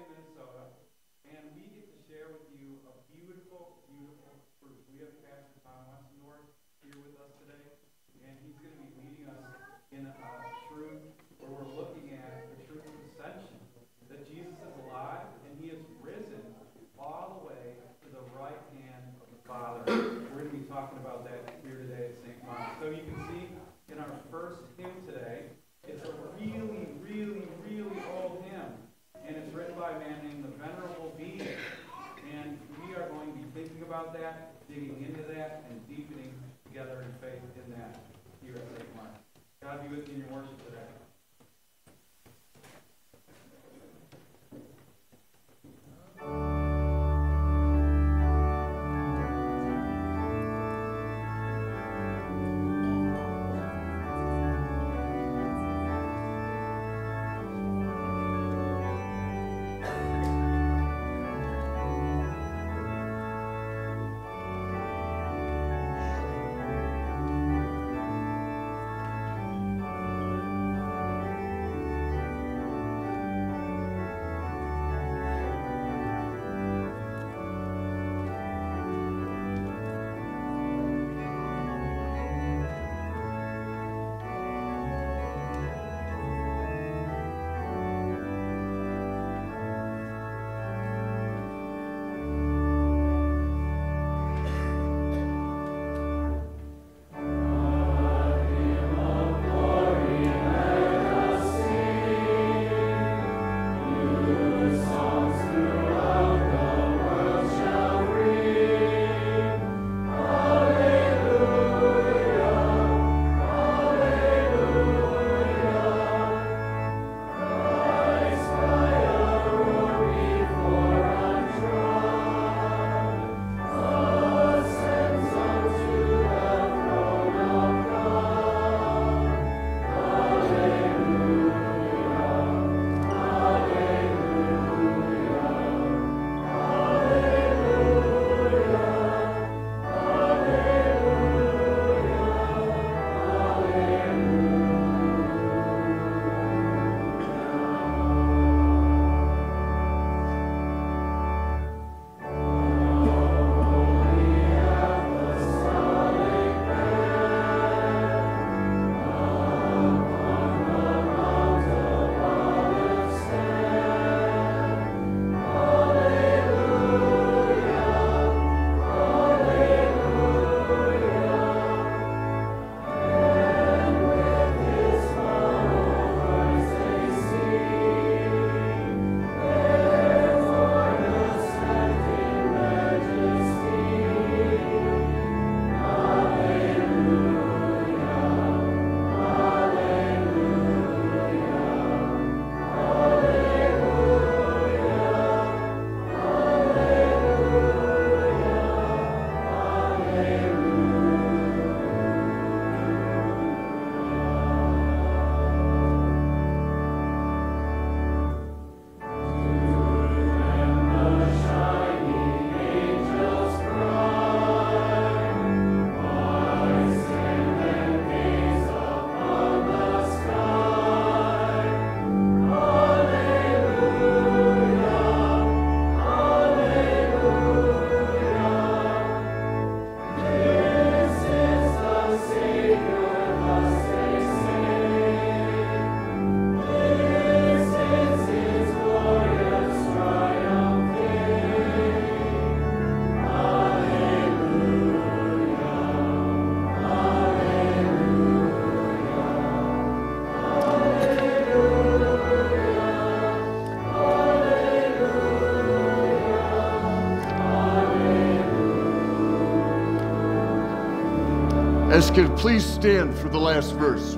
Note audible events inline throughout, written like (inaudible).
a As could please stand for the last verse.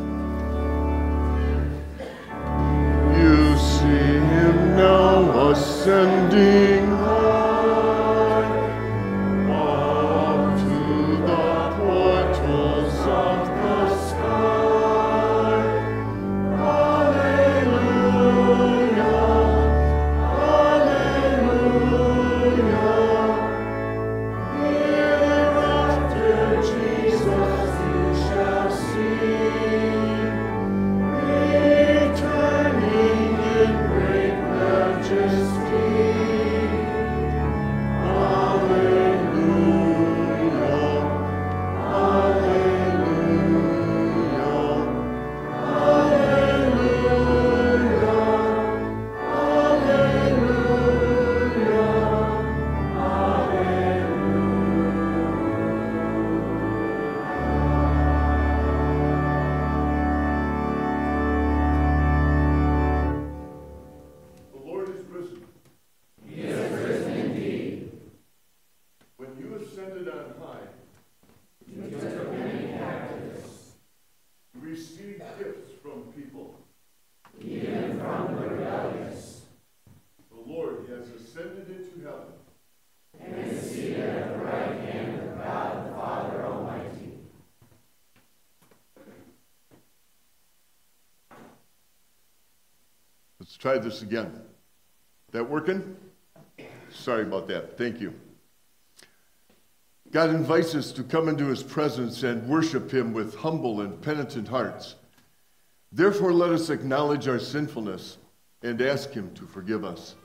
Try this again. That working? Sorry about that. Thank you. God invites us to come into his presence and worship him with humble and penitent hearts. Therefore, let us acknowledge our sinfulness and ask him to forgive us.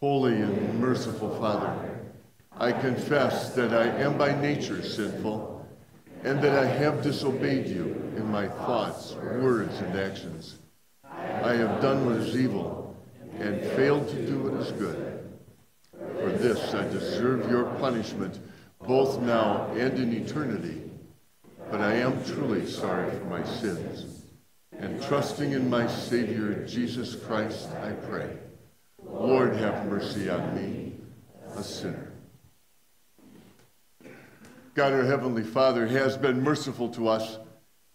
Holy and merciful Father, I confess that I am by nature sinful and that I have disobeyed you in my thoughts, words, and actions. I have done what is evil and failed to do what is good. For this I deserve your punishment both now and in eternity. But I am truly sorry for my sins. And trusting in my Savior Jesus Christ, I pray. Lord, have mercy on me, a sinner. God, our Heavenly Father, has been merciful to us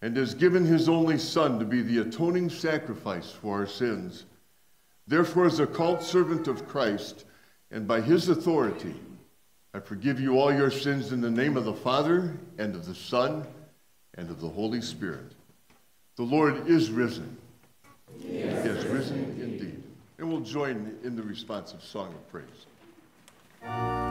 and has given his only Son to be the atoning sacrifice for our sins. Therefore, as a called servant of Christ, and by his authority, I forgive you all your sins in the name of the Father, and of the Son, and of the Holy Spirit. The Lord is risen. He is risen indeed. And we'll join in the responsive song of praise.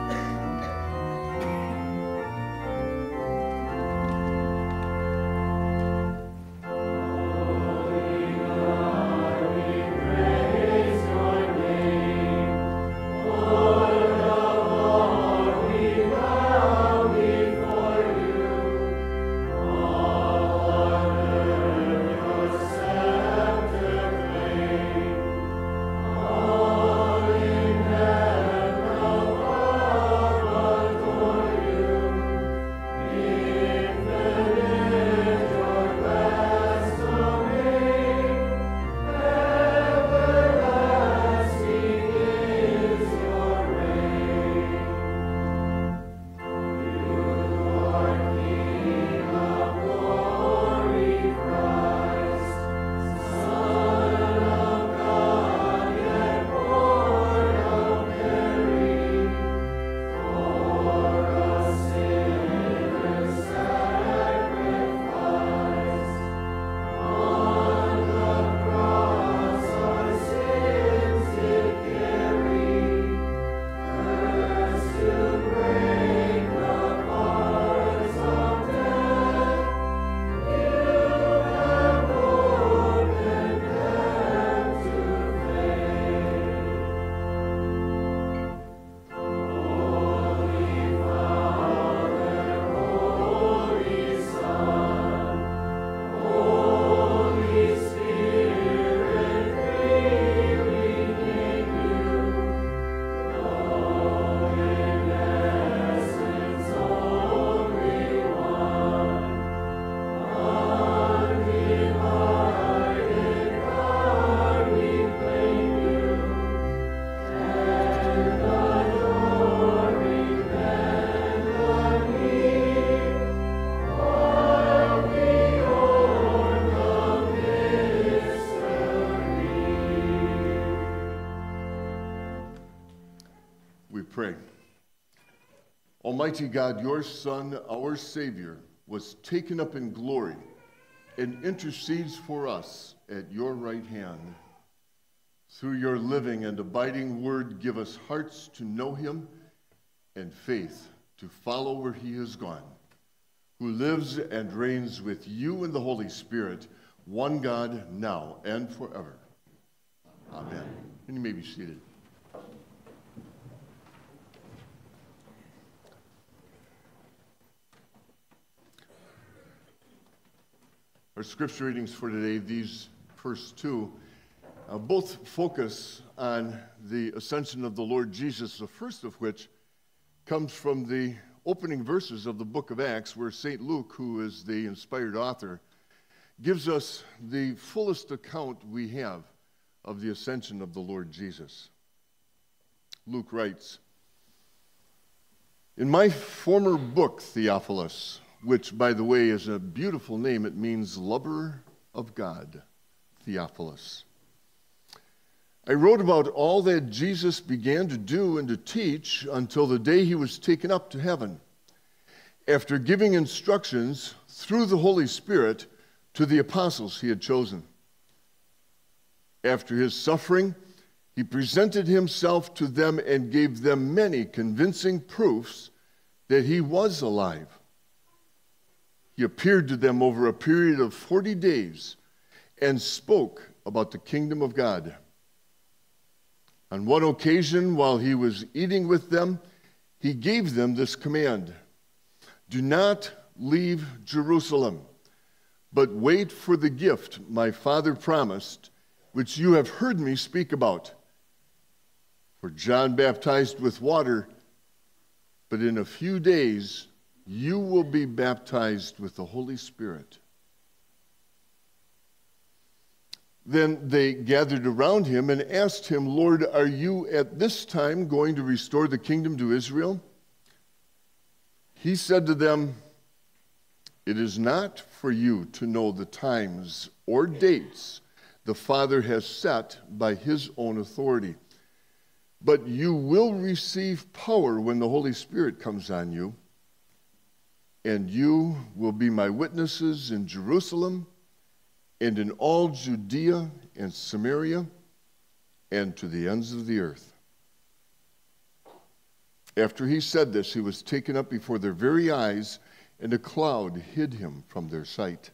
Almighty God, your Son, our Savior, was taken up in glory and intercedes for us at your right hand. Through your living and abiding word, give us hearts to know him and faith to follow where he has gone, who lives and reigns with you in the Holy Spirit, one God, now and forever. Amen. And you may be seated. Our scripture readings for today, these first two, uh, both focus on the ascension of the Lord Jesus, the first of which comes from the opening verses of the book of Acts, where St. Luke, who is the inspired author, gives us the fullest account we have of the ascension of the Lord Jesus. Luke writes In my former book, Theophilus, which, by the way, is a beautiful name. It means lover of God, Theophilus. I wrote about all that Jesus began to do and to teach until the day he was taken up to heaven, after giving instructions through the Holy Spirit to the apostles he had chosen. After his suffering, he presented himself to them and gave them many convincing proofs that he was alive. He appeared to them over a period of 40 days and spoke about the kingdom of God. On one occasion, while he was eating with them, he gave them this command Do not leave Jerusalem, but wait for the gift my Father promised, which you have heard me speak about. For John baptized with water, but in a few days, you will be baptized with the Holy Spirit. Then they gathered around him and asked him, Lord, are you at this time going to restore the kingdom to Israel? He said to them, It is not for you to know the times or dates the Father has set by his own authority, but you will receive power when the Holy Spirit comes on you and you will be my witnesses in Jerusalem and in all Judea and Samaria and to the ends of the earth. After he said this, he was taken up before their very eyes, and a cloud hid him from their sight.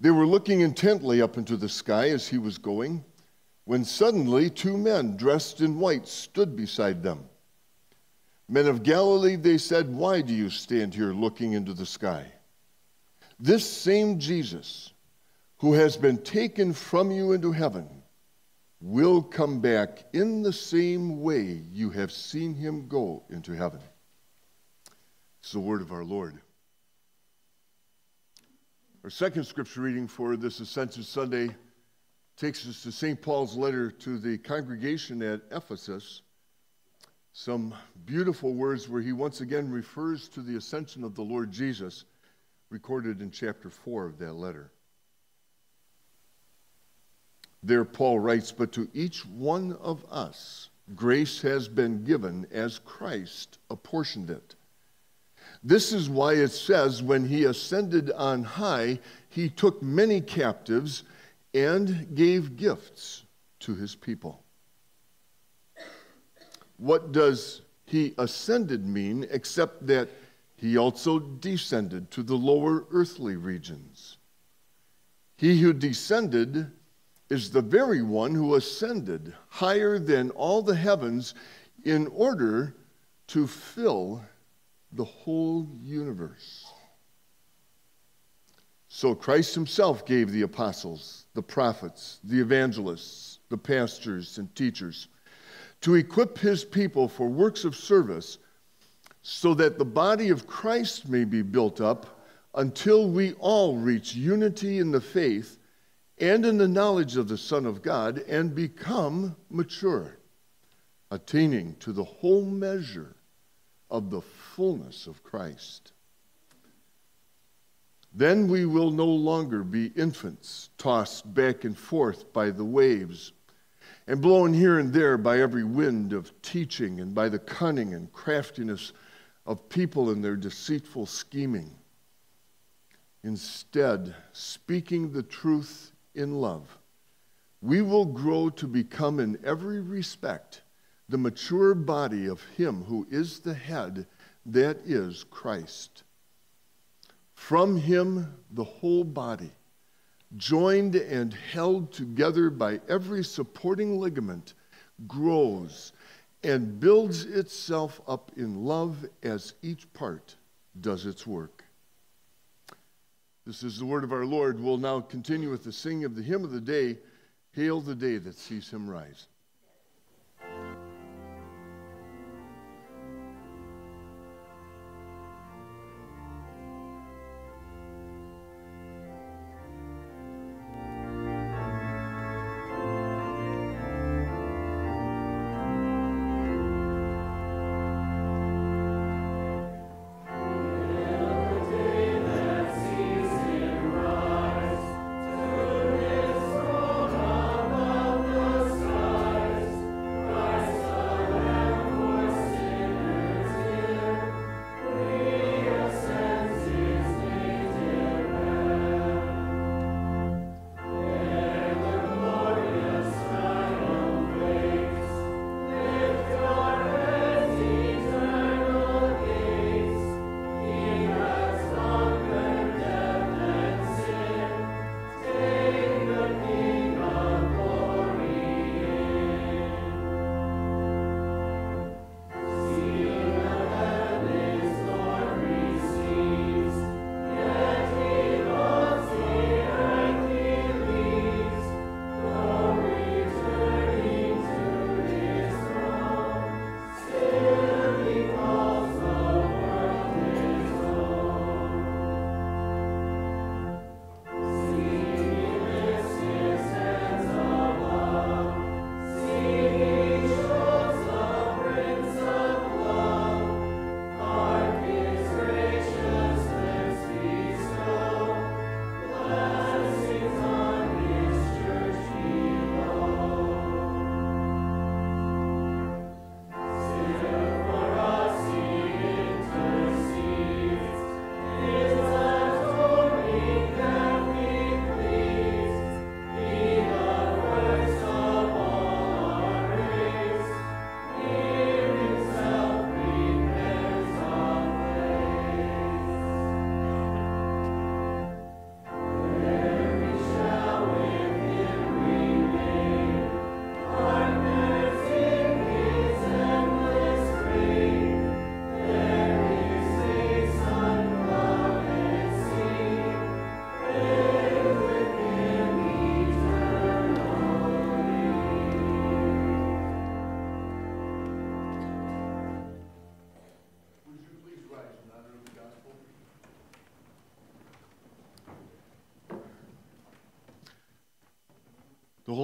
They were looking intently up into the sky as he was going, when suddenly two men dressed in white stood beside them. Men of Galilee, they said, why do you stand here looking into the sky? This same Jesus, who has been taken from you into heaven, will come back in the same way you have seen him go into heaven. It's the word of our Lord. Our second scripture reading for this Ascension Sunday takes us to St. Paul's letter to the congregation at Ephesus some beautiful words where he once again refers to the ascension of the Lord Jesus, recorded in chapter 4 of that letter. There, Paul writes, But to each one of us, grace has been given as Christ apportioned it. This is why it says, When he ascended on high, he took many captives and gave gifts to his people. What does he ascended mean except that he also descended to the lower earthly regions? He who descended is the very one who ascended higher than all the heavens in order to fill the whole universe. So Christ himself gave the apostles, the prophets, the evangelists, the pastors, and teachers to equip his people for works of service so that the body of Christ may be built up until we all reach unity in the faith and in the knowledge of the Son of God and become mature, attaining to the whole measure of the fullness of Christ. Then we will no longer be infants tossed back and forth by the waves and blown here and there by every wind of teaching and by the cunning and craftiness of people in their deceitful scheming. Instead, speaking the truth in love, we will grow to become in every respect the mature body of Him who is the head, that is Christ. From Him, the whole body, joined and held together by every supporting ligament, grows and builds itself up in love as each part does its work. This is the word of our Lord. We'll now continue with the singing of the hymn of the day Hail the day that sees him rise.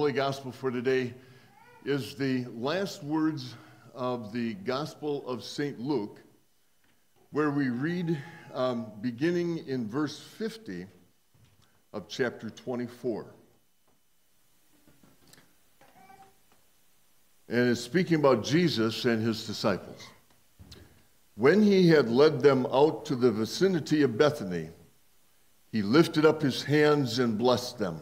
Holy Gospel for today is the last words of the Gospel of St. Luke, where we read um, beginning in verse 50 of chapter 24. And it's speaking about Jesus and his disciples. When he had led them out to the vicinity of Bethany, he lifted up his hands and blessed them.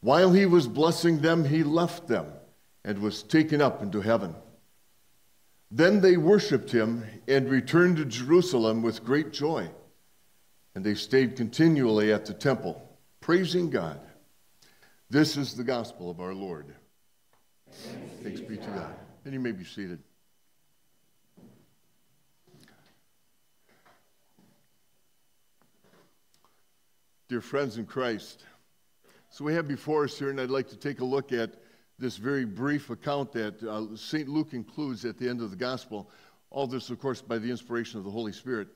While he was blessing them, he left them and was taken up into heaven. Then they worshiped him and returned to Jerusalem with great joy. And they stayed continually at the temple, praising God. This is the gospel of our Lord. Thanks, be to God. And you may be seated. Dear friends in Christ, so we have before us here, and I'd like to take a look at this very brief account that uh, St. Luke includes at the end of the gospel. All this, of course, by the inspiration of the Holy Spirit.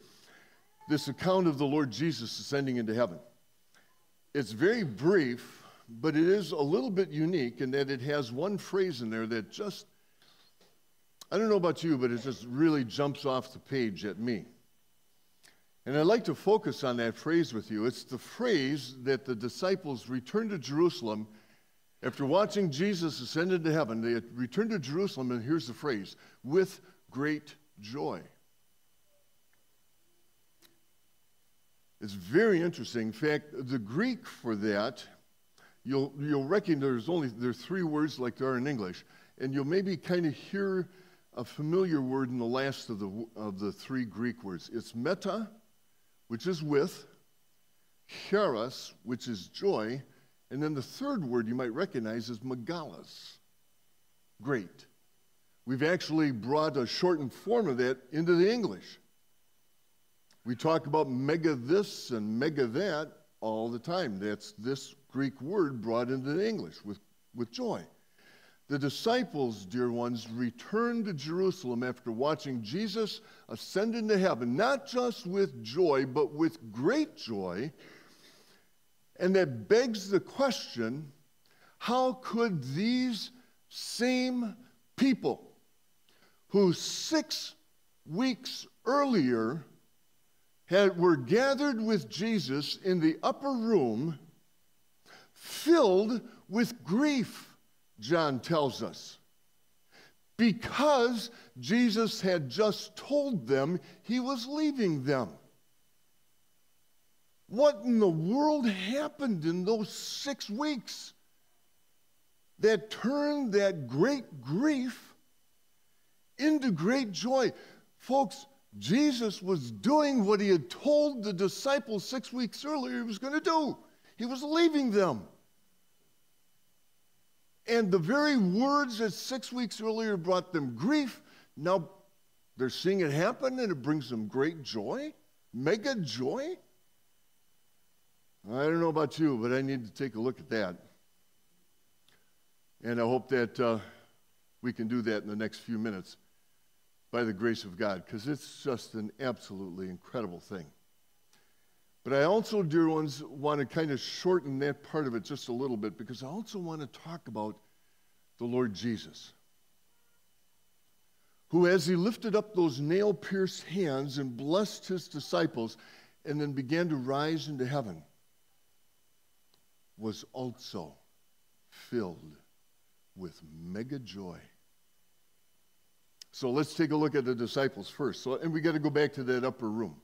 This account of the Lord Jesus ascending into heaven. It's very brief, but it is a little bit unique in that it has one phrase in there that just, I don't know about you, but it just really jumps off the page at me. And I'd like to focus on that phrase with you. It's the phrase that the disciples returned to Jerusalem After watching Jesus ascend into heaven, they returned to Jerusalem, and here's the phrase with great joy. It's very interesting. In fact, the Greek for that, you'll, you'll recognize there's only there are three words like there are in English, and you'll maybe kind of hear a familiar word in the last of the, of the three Greek words. It's meta, which is with, charis, which is joy, and then the third word you might recognize is megalos, great. We've actually brought a shortened form of that into the English. We talk about mega this and mega that all the time. That's this Greek word brought into the English with, with joy. The disciples, dear ones, returned to Jerusalem after watching Jesus ascend into heaven, not just with joy, but with great joy. And that begs the question how could these same people who six weeks earlier had, were gathered with Jesus in the upper room, filled with grief, John tells us. Because Jesus had just told them he was leaving them. What in the world happened in those six weeks that turned that great grief into great joy? Folks, Jesus was doing what he had told the disciples six weeks earlier he was going to do. He was leaving them. And the very words that six weeks earlier brought them grief, now they're seeing it happen and it brings them great joy, mega joy. I don't know about you, but I need to take a look at that. And I hope that uh, we can do that in the next few minutes by the grace of God, because it's just an absolutely incredible thing. But I also, dear ones, want to kind of shorten that part of it just a little bit because I also want to talk about the Lord Jesus, who, as he lifted up those nail pierced hands and blessed his disciples and then began to rise into heaven, was also filled with mega joy. So let's take a look at the disciples first. So, and we got to go back to that upper room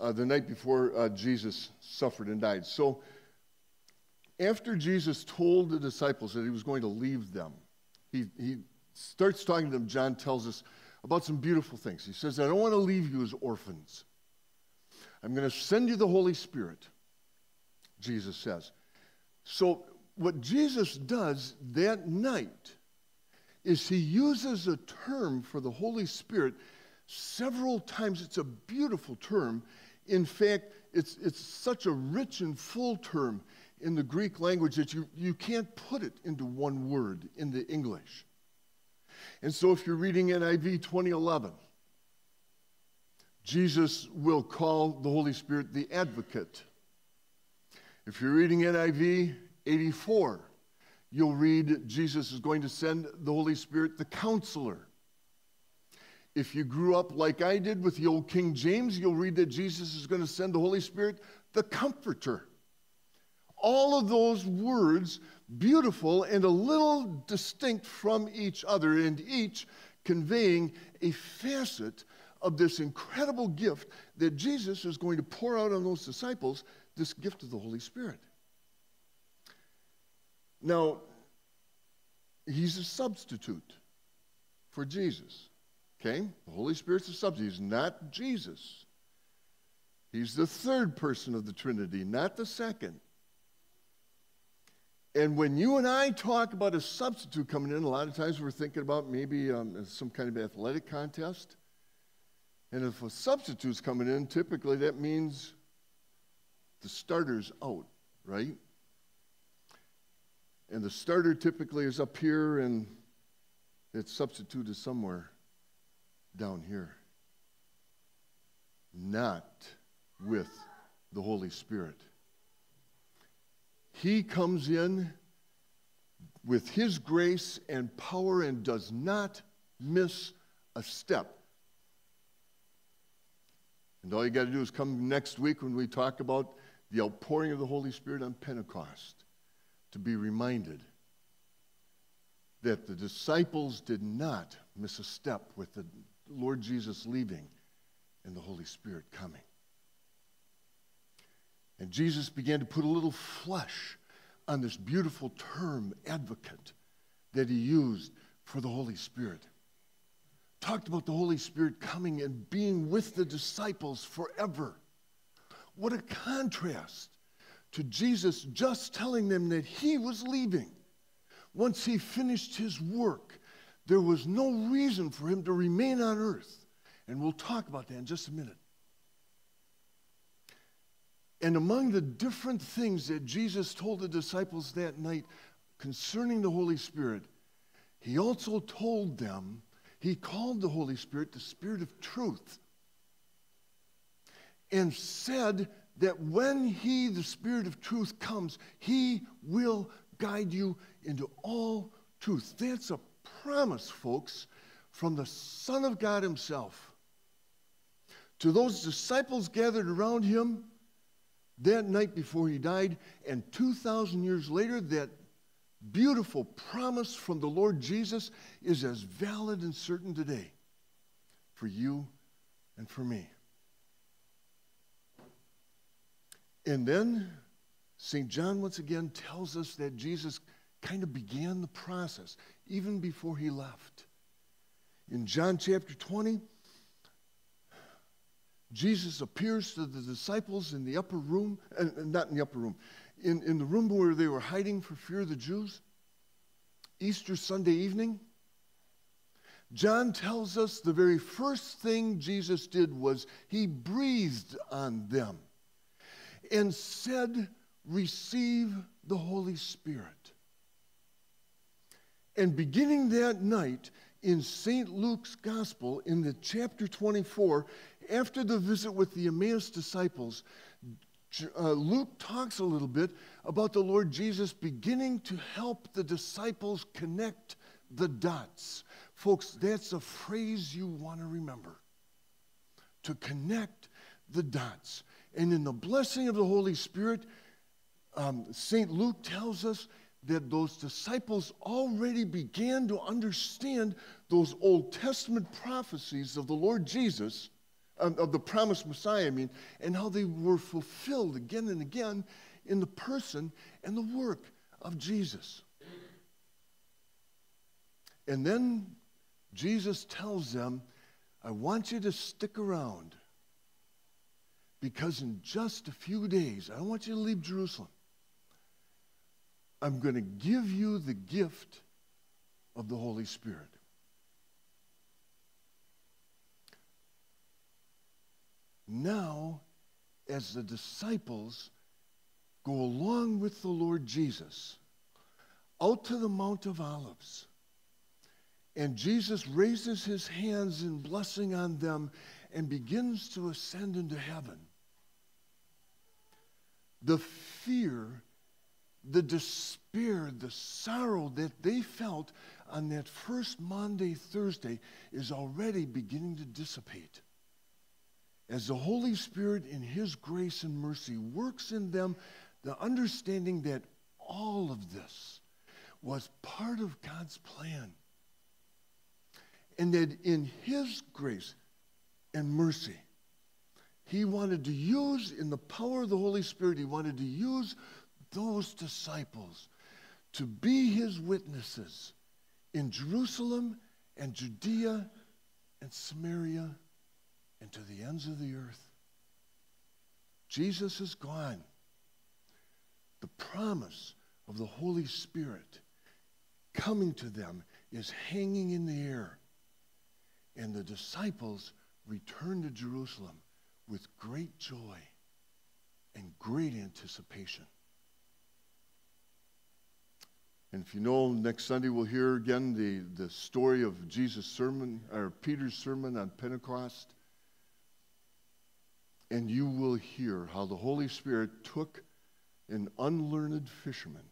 uh, the night before uh, Jesus suffered and died. So, after Jesus told the disciples that he was going to leave them, he, he starts talking to them. John tells us about some beautiful things. He says, I don't want to leave you as orphans. I'm going to send you the Holy Spirit, Jesus says. So, what Jesus does that night is he uses a term for the Holy Spirit several times. It's a beautiful term. In fact, it's, it's such a rich and full term in the Greek language that you, you can't put it into one word in the English. And so if you're reading NIV 2011, Jesus will call the Holy Spirit the advocate. If you're reading NIV 84, you'll read Jesus is going to send the Holy Spirit, the counselor. If you grew up like I did with the old King James, you'll read that Jesus is going to send the Holy Spirit, the comforter. All of those words, beautiful and a little distinct from each other, and each conveying a facet of this incredible gift that Jesus is going to pour out on those disciples this gift of the Holy Spirit. Now, he's a substitute for Jesus. Okay? The Holy Spirit's a substitute. He's not Jesus. He's the third person of the Trinity, not the second. And when you and I talk about a substitute coming in, a lot of times we're thinking about maybe um, some kind of athletic contest. And if a substitute's coming in, typically that means the starter's out, right? And the starter typically is up here, and its substitute is somewhere down here. Not with the Holy Spirit. He comes in with His grace and power and does not miss a step. And all you got to do is come next week when we talk about the outpouring of the Holy Spirit on Pentecost to be reminded that the disciples did not miss a step with the Lord Jesus leaving and the Holy Spirit coming. And Jesus began to put a little flesh on this beautiful term, advocate, that he used for the Holy Spirit. Talked about the Holy Spirit coming and being with the disciples forever. What a contrast to Jesus just telling them that he was leaving. Once he finished his work, there was no reason for him to remain on earth. And we'll talk about that in just a minute. And among the different things that Jesus told the disciples that night concerning the Holy Spirit, he also told them, he called the Holy Spirit the Spirit of truth, and said that when he, the Spirit of truth, comes, he will guide you into all truth. That's a promise, folks, from the Son of God Himself. To those disciples gathered around Him that night before He died, and 2,000 years later, that beautiful promise from the Lord Jesus is as valid and certain today for you and for me. And then St. John once again tells us that Jesus kind of began the process even before he left. In John chapter 20, Jesus appears to the disciples in the upper room, uh, not in the upper room, in, in the room where they were hiding for fear of the Jews. Easter Sunday evening, John tells us the very first thing Jesus did was he breathed on them and said, Receive the Holy Spirit. And beginning that night in St. Luke's Gospel, in the chapter 24, after the visit with the Emmaus disciples, uh, Luke talks a little bit about the Lord Jesus beginning to help the disciples connect the dots. Folks, that's a phrase you want to remember to connect the dots. And in the blessing of the Holy Spirit, um, St. Luke tells us that those disciples already began to understand those Old Testament prophecies of the Lord Jesus, of the promised Messiah, I mean, and how they were fulfilled again and again in the person and the work of Jesus. And then Jesus tells them, I want you to stick around because in just a few days, I don't want you to leave Jerusalem. I'm going to give you the gift of the Holy Spirit. Now, as the disciples go along with the Lord Jesus out to the Mount of Olives, and Jesus raises his hands in blessing on them and begins to ascend into heaven. The fear, the despair, the sorrow that they felt on that first Maundy Thursday is already beginning to dissipate. As the Holy Spirit, in His grace and mercy, works in them the understanding that all of this was part of God's plan. And that in His grace, and mercy. He wanted to use, in the power of the Holy Spirit, he wanted to use those disciples to be his witnesses in Jerusalem and Judea and Samaria and to the ends of the earth. Jesus is gone. The promise of the Holy Spirit coming to them is hanging in the air. And the disciples return to Jerusalem with great joy and great anticipation. And if you know, next Sunday we'll hear again the, the story of Jesus' sermon, or Peter's sermon on Pentecost. And you will hear how the Holy Spirit took an unlearned fisherman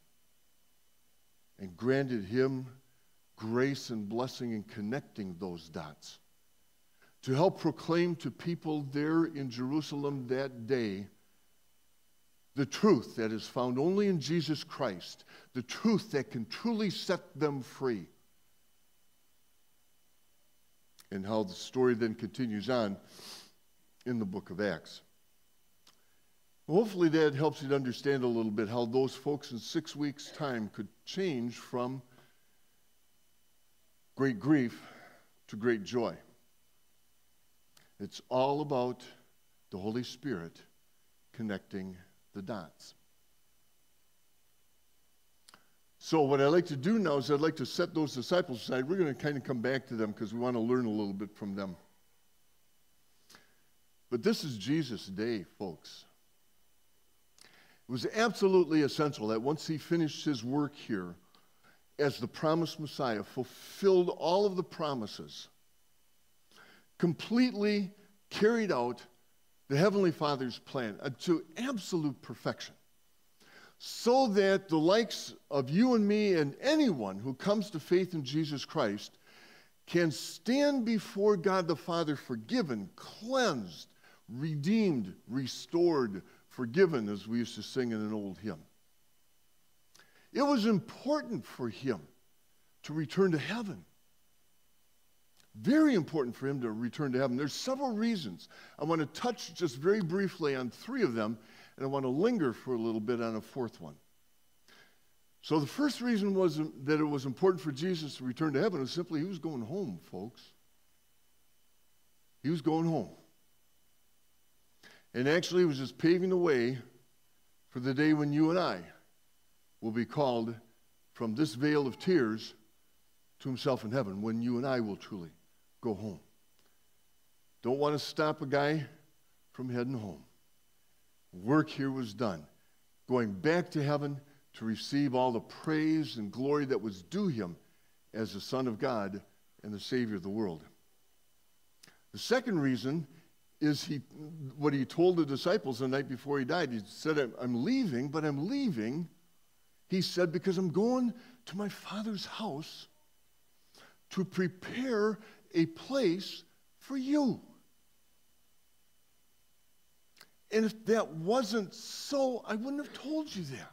and granted him grace and blessing in connecting those dots to help proclaim to people there in Jerusalem that day the truth that is found only in Jesus Christ, the truth that can truly set them free, and how the story then continues on in the book of Acts. Hopefully, that helps you to understand a little bit how those folks in six weeks' time could change from great grief to great joy. It's all about the Holy Spirit connecting the dots. So, what I'd like to do now is I'd like to set those disciples aside. We're going to kind of come back to them because we want to learn a little bit from them. But this is Jesus' day, folks. It was absolutely essential that once he finished his work here as the promised Messiah, fulfilled all of the promises, completely carried out the Heavenly Father's plan uh, to absolute perfection, so that the likes of you and me and anyone who comes to faith in Jesus Christ can stand before God the Father forgiven, cleansed, redeemed, restored, forgiven, as we used to sing in an old hymn. It was important for him to return to heaven. Very important for him to return to heaven. There's several reasons. I want to touch just very briefly on three of them, and I want to linger for a little bit on a fourth one. So, the first reason was that it was important for Jesus to return to heaven was simply he was going home, folks. He was going home. And actually, he was just paving the way for the day when you and I will be called from this vale of tears to himself in heaven, when you and I will truly go home. Don't want to stop a guy from heading home. Work here was done. Going back to heaven to receive all the praise and glory that was due him as the Son of God and the Savior of the world. The second reason is he, what he told the disciples the night before he died. He said, I'm leaving, but I'm leaving, he said, because I'm going to my father's house to prepare a place for you. And if that wasn't so, I wouldn't have told you that.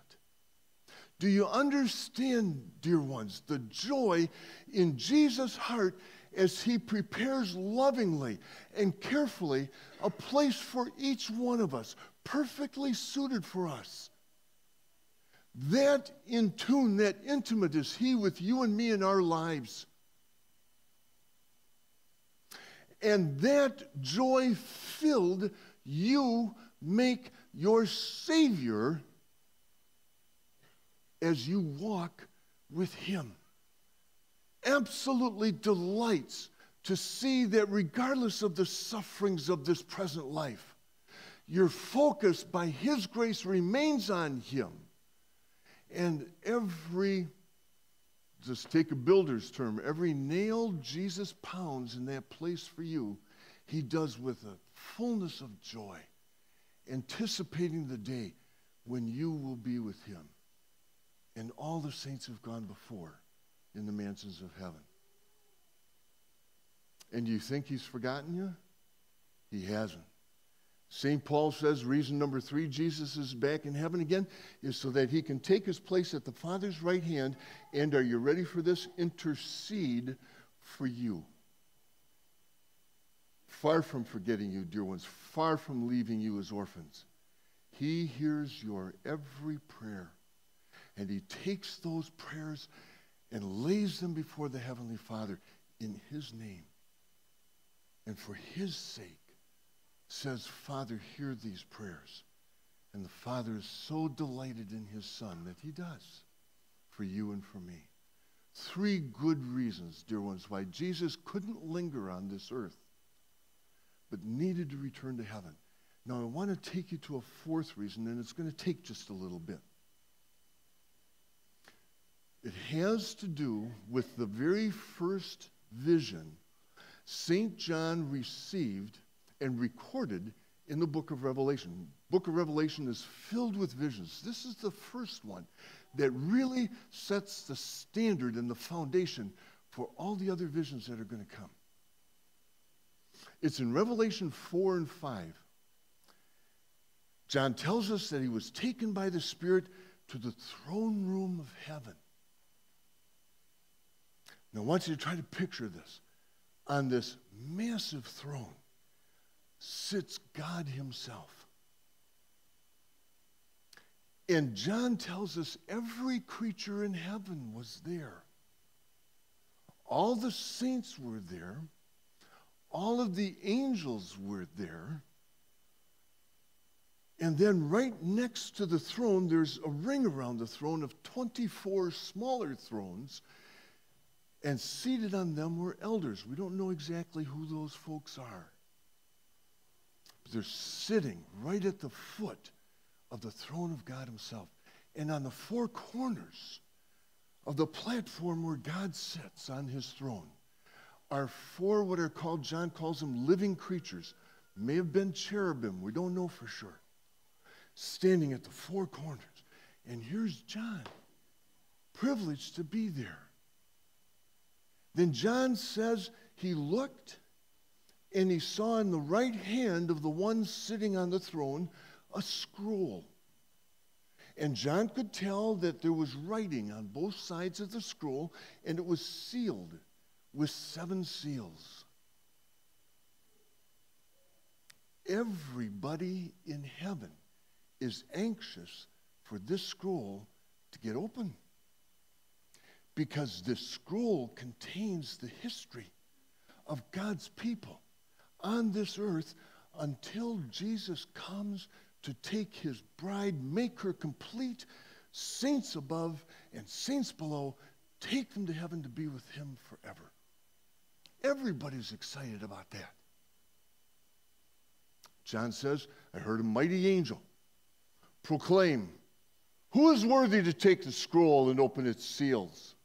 Do you understand, dear ones, the joy in Jesus' heart as he prepares lovingly and carefully a place for each one of us, perfectly suited for us. That in tune, that intimate is he with you and me in our lives. And that joy filled you make your Savior as you walk with him absolutely delights to see that regardless of the sufferings of this present life, your focus by His grace remains on Him. And every, just take a builder's term, every nail Jesus pounds in that place for you, He does with a fullness of joy, anticipating the day when you will be with Him. And all the saints have gone before in the mansions of heaven. And do you think he's forgotten you? He hasn't. St. Paul says reason number three Jesus is back in heaven again is so that he can take his place at the Father's right hand and, are you ready for this? Intercede for you. Far from forgetting you, dear ones, far from leaving you as orphans. He hears your every prayer and he takes those prayers and lays them before the Heavenly Father in His name. And for His sake, says, Father, hear these prayers. And the Father is so delighted in His Son that He does for you and for me. Three good reasons, dear ones, why Jesus couldn't linger on this earth, but needed to return to heaven. Now, I want to take you to a fourth reason, and it's going to take just a little bit. It has to do with the very first vision St. John received and recorded in the book of Revelation. Book of Revelation is filled with visions. This is the first one that really sets the standard and the foundation for all the other visions that are going to come. It's in Revelation 4 and 5. John tells us that he was taken by the Spirit to the throne room of heaven. Now, I want you to try to picture this. on this massive throne sits God Himself. And John tells us every creature in heaven was there. All the saints were there. All of the angels were there. And then, right next to the throne, there's a ring around the throne of 24 smaller thrones. And seated on them were elders. We don't know exactly who those folks are. They're sitting right at the foot of the throne of God Himself. And on the four corners of the platform where God sits on His throne are four what are called, John calls them living creatures. May have been cherubim, we don't know for sure standing at the four corners. And here's John, privileged to be there. Then John says he looked and he saw in the right hand of the one sitting on the throne a scroll. And John could tell that there was writing on both sides of the scroll, and it was sealed with seven seals. Everybody in heaven is anxious for this scroll to get open. Because this scroll contains the history of God's people on this earth until Jesus comes to take his bride, make her complete, saints above and saints below, take them to heaven to be with him forever. Everybody's excited about that. John says, I heard a mighty angel proclaim, Who is worthy to take the scroll and open its seals?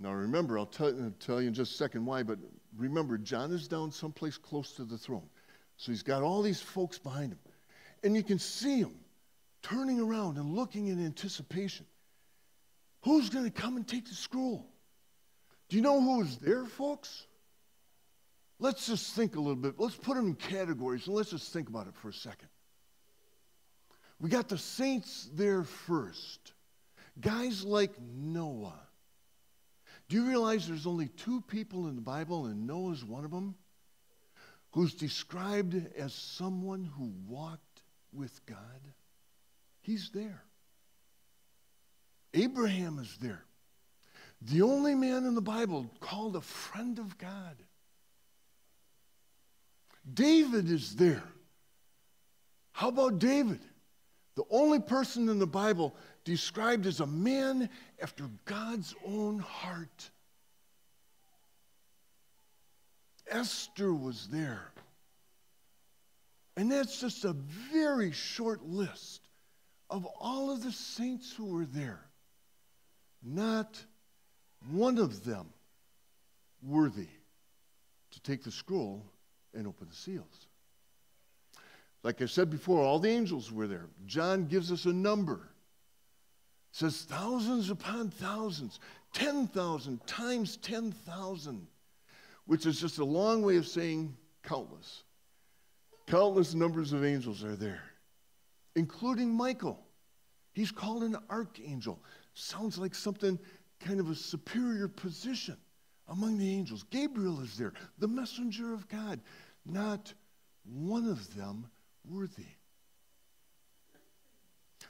Now remember, I'll tell, I'll tell, you in just a second why, but remember, John is down someplace close to the throne. So he's got all these folks behind him. And you can see him turning around and looking in anticipation. Who's going to come and take the scroll? Do you know who's there, folks? Let's just think a little bit. Let's put them in categories and let's just think about it for a second. We got the saints there first. Guys like Noah. Do you realize there's only two people in the Bible, and Noah is one of them, who's described as someone who walked with God? He's there. Abraham is there. The only man in the Bible called a friend of God. David is there. How about David? The only person in the Bible described as a man after God's own heart. Esther was there. And that's just a very short list of all of the saints who were there. Not one of them worthy to take the scroll and open the seals. Like I said before, all the angels were there. John gives us a number. Says thousands upon thousands, 10,000 times 10,000, which is just a long way of saying countless. Countless numbers of angels are there, including Michael. He's called an archangel. Sounds like something kind of a superior position among the angels. Gabriel is there, the messenger of God. Not one of them worthy.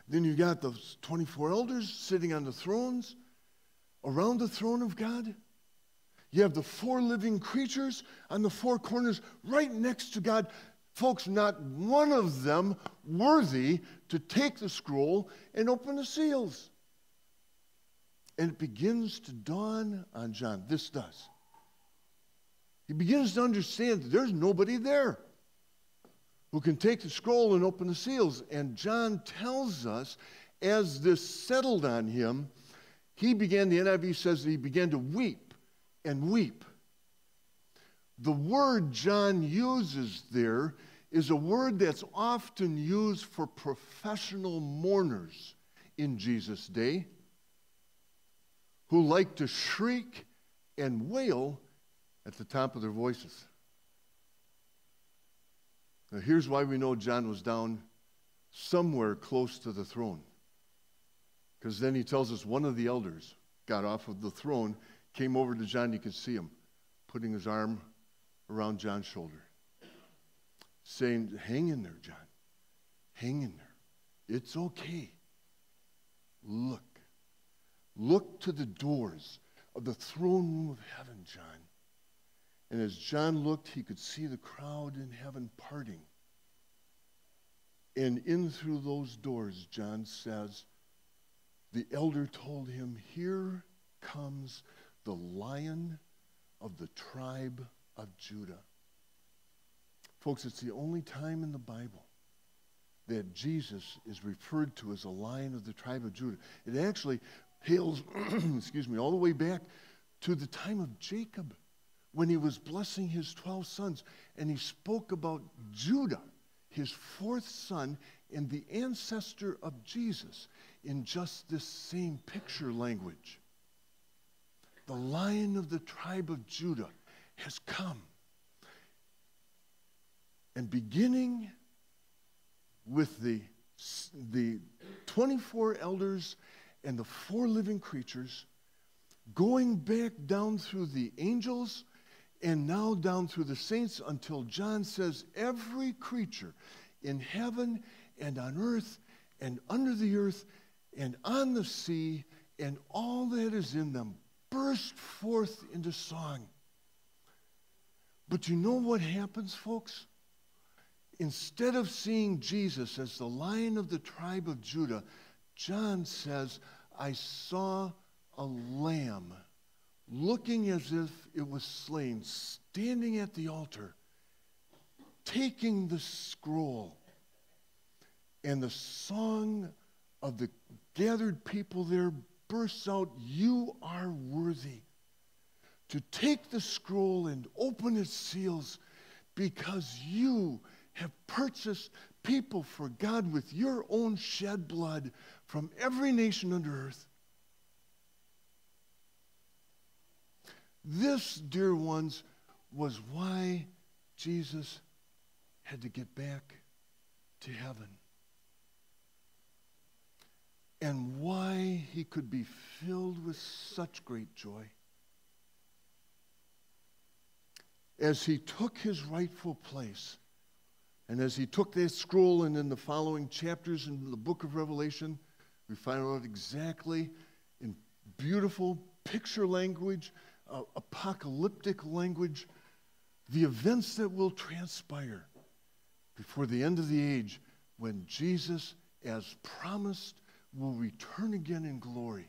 Then you got those 24 elders sitting on the thrones around the throne of God. You have the four living creatures on the four corners right next to God. Folks, not one of them worthy to take the scroll and open the seals. And it begins to dawn on John. This does. He begins to understand that there's nobody there who can take the scroll and open the seals. And John tells us as this settled on him, he began, the NIV says that he began to weep and weep. The word John uses there is a word that's often used for professional mourners in Jesus' day who like to shriek and wail at the top of their voices. Now, here's why we know John was down somewhere close to the throne. Because then he tells us one of the elders got off of the throne, came over to John, you can see him, putting his arm around John's shoulder, saying, Hang in there, John. Hang in there. It's okay. Look. Look to the doors of the throne room of heaven, John. And as John looked, he could see the crowd in heaven parting. And in through those doors, John says, the elder told him, Here comes the lion of the tribe of Judah. Folks, it's the only time in the Bible that Jesus is referred to as a lion of the tribe of Judah. It actually hails, (clears throat) excuse me, all the way back to the time of Jacob when he was blessing his 12 sons and he spoke about Judah, his fourth son and the ancestor of Jesus in just this same picture language. The lion of the tribe of Judah has come. And beginning with the, the 24 elders and the four living creatures, going back down through the angels and now down through the saints until John says every creature in heaven and on earth and under the earth and on the sea and all that is in them burst forth into song. But you know what happens, folks? Instead of seeing Jesus as the lion of the tribe of Judah, John says, I saw a lamb looking as if it was slain, standing at the altar, taking the scroll. And the song of the gathered people there bursts out, You are worthy to take the scroll and open its seals because you have purchased people for God with your own shed blood from every nation under earth. This, dear ones, was why Jesus had to get back to heaven. And why he could be filled with such great joy. As he took his rightful place, and as he took that scroll, and in the following chapters in the book of Revelation, we find out exactly in beautiful picture language uh, apocalyptic language, the events that will transpire before the end of the age when Jesus, as promised, will return again in glory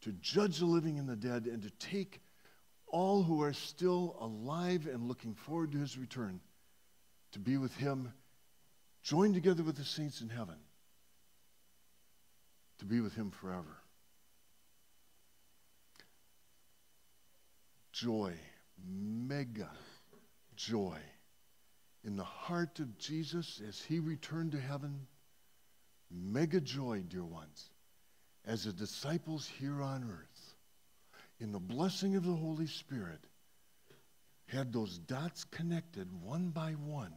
to judge the living and the dead and to take all who are still alive and looking forward to his return to be with him, joined together with the saints in heaven, to be with him forever. Joy, mega joy in the heart of Jesus as he returned to heaven. Mega joy, dear ones, as the disciples here on earth, in the blessing of the Holy Spirit, had those dots connected one by one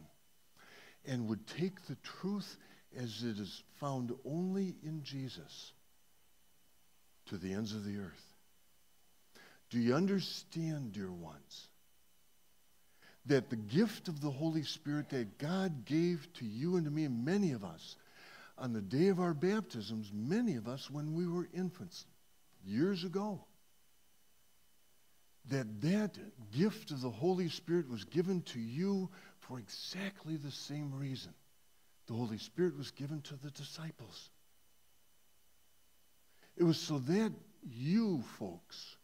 and would take the truth as it is found only in Jesus to the ends of the earth. Do you understand, dear ones, that the gift of the Holy Spirit that God gave to you and to me and many of us on the day of our baptisms, many of us when we were infants years ago, that that gift of the Holy Spirit was given to you for exactly the same reason the Holy Spirit was given to the disciples. It was so that you folks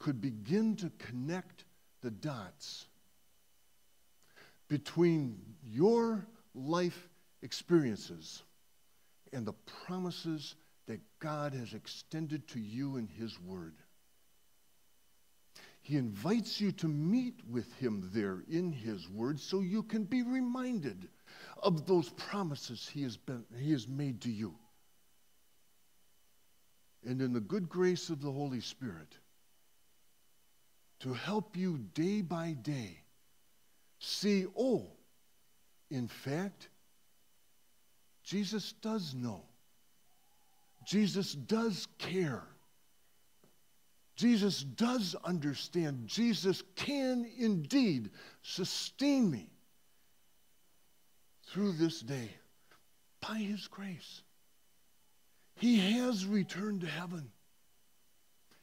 could begin to connect the dots between your life experiences and the promises that God has extended to you in His Word. He invites you to meet with Him there in His Word so you can be reminded of those promises He has, been, he has made to you. And in the good grace of the Holy Spirit, to help you day by day see, oh, in fact, Jesus does know. Jesus does care. Jesus does understand. Jesus can indeed sustain me through this day by his grace. He has returned to heaven.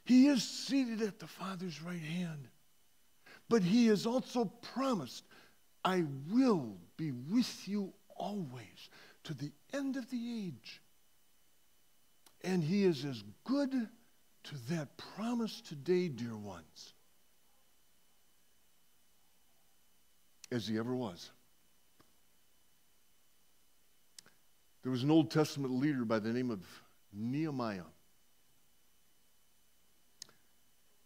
He is seated at the Father's right hand. But he has also promised, I will be with you always to the end of the age. And he is as good to that promise today, dear ones, as he ever was. There was an Old Testament leader by the name of Nehemiah.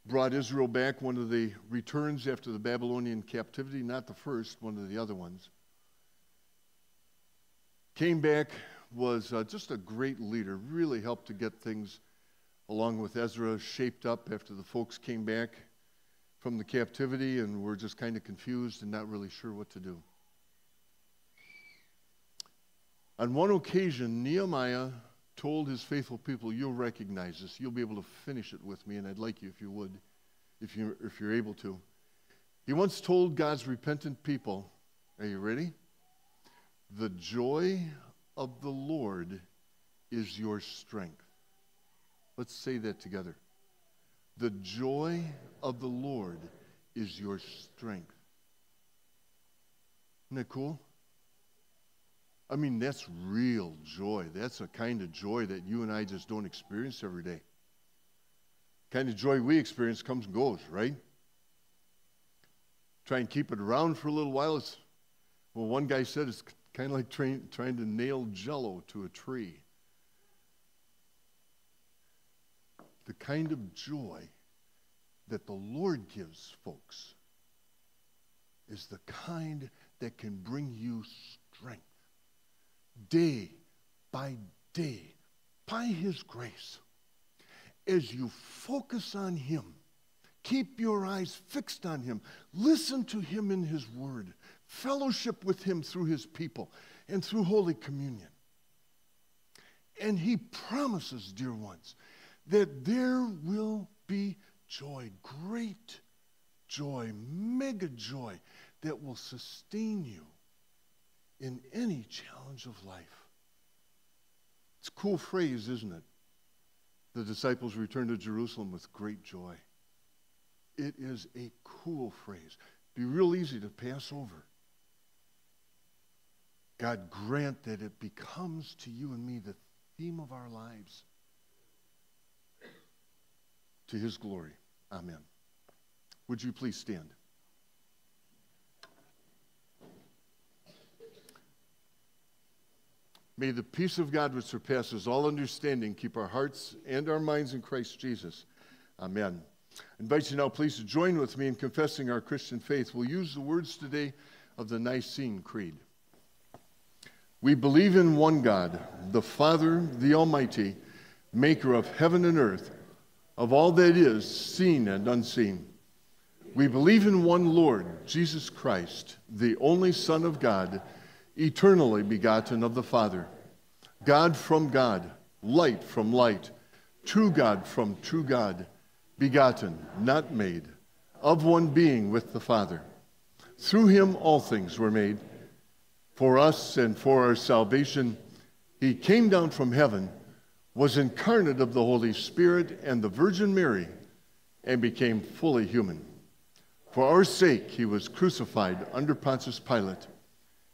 Brought Israel back one of the returns after the Babylonian captivity, not the first, one of the other ones. Came back, was uh, just a great leader, really helped to get things, along with Ezra, shaped up after the folks came back from the captivity and were just kind of confused and not really sure what to do. On one occasion, Nehemiah told his faithful people, You'll recognize this. You'll be able to finish it with me, and I'd like you if you would, if, you, if you're able to. He once told God's repentant people, Are you ready? The joy of the Lord is your strength. Let's say that together. The joy of the Lord is your strength. Isn't that cool? I mean, that's real joy. That's a kind of joy that you and I just don't experience every day. The kind of joy we experience comes and goes, right? Try and keep it around for a little while. It's, well, one guy said it's kind of like train, trying to nail jello to a tree. The kind of joy that the Lord gives folks is the kind that can bring you strength day by day by His grace. As you focus on Him, keep your eyes fixed on Him, listen to Him in His Word, fellowship with Him through His people and through Holy Communion. And He promises, dear ones, that there will be joy, great joy, mega joy that will sustain you in any challenge of life. It's a cool phrase, isn't it? The disciples returned to Jerusalem with great joy. It is a cool phrase. Be real easy to pass over. God grant that it becomes to you and me the theme of our lives. To his glory. Amen. Would you please stand? May the peace of God, which surpasses all understanding, keep our hearts and our minds in Christ Jesus. Amen. I invite you now, please, to join with me in confessing our Christian faith. We'll use the words today of the Nicene Creed. We believe in one God, the Father, the Almighty, maker of heaven and earth, of all that is seen and unseen. We believe in one Lord, Jesus Christ, the only Son of God eternally begotten of the Father, God from God, light from light, true God from true God, begotten, not made, of one being with the Father. Through him all things were made. For us and for our salvation, he came down from heaven, was incarnate of the Holy Spirit and the Virgin Mary, and became fully human. For our sake, he was crucified under Pontius Pilate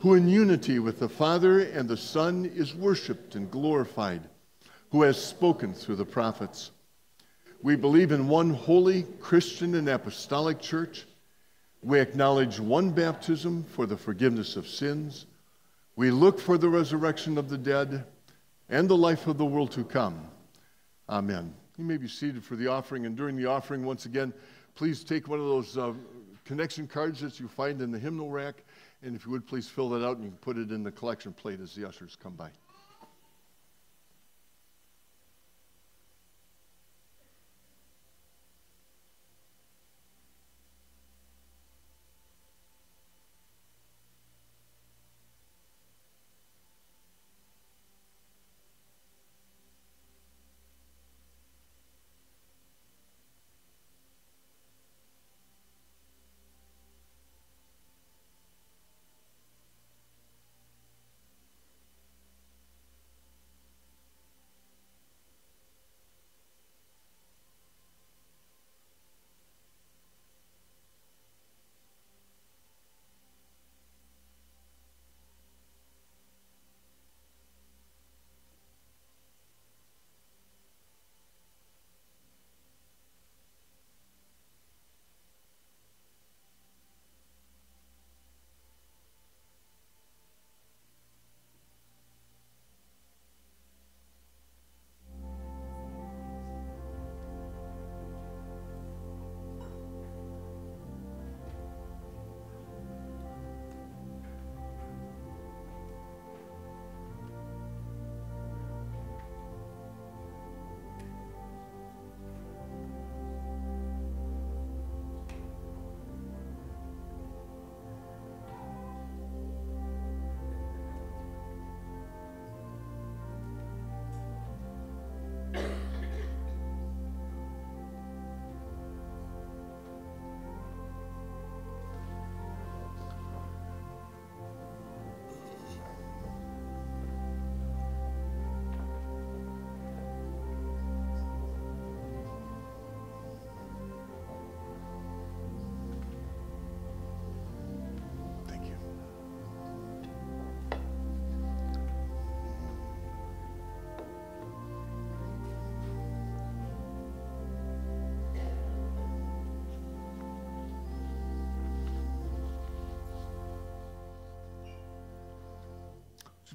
who in unity with the Father and the Son is worshiped and glorified, who has spoken through the prophets. We believe in one holy Christian and apostolic church. We acknowledge one baptism for the forgiveness of sins. We look for the resurrection of the dead and the life of the world to come. Amen. You may be seated for the offering, and during the offering, once again, please take one of those uh, connection cards that you find in the hymnal rack. And if you would please fill that out and you can put it in the collection plate as the ushers come by.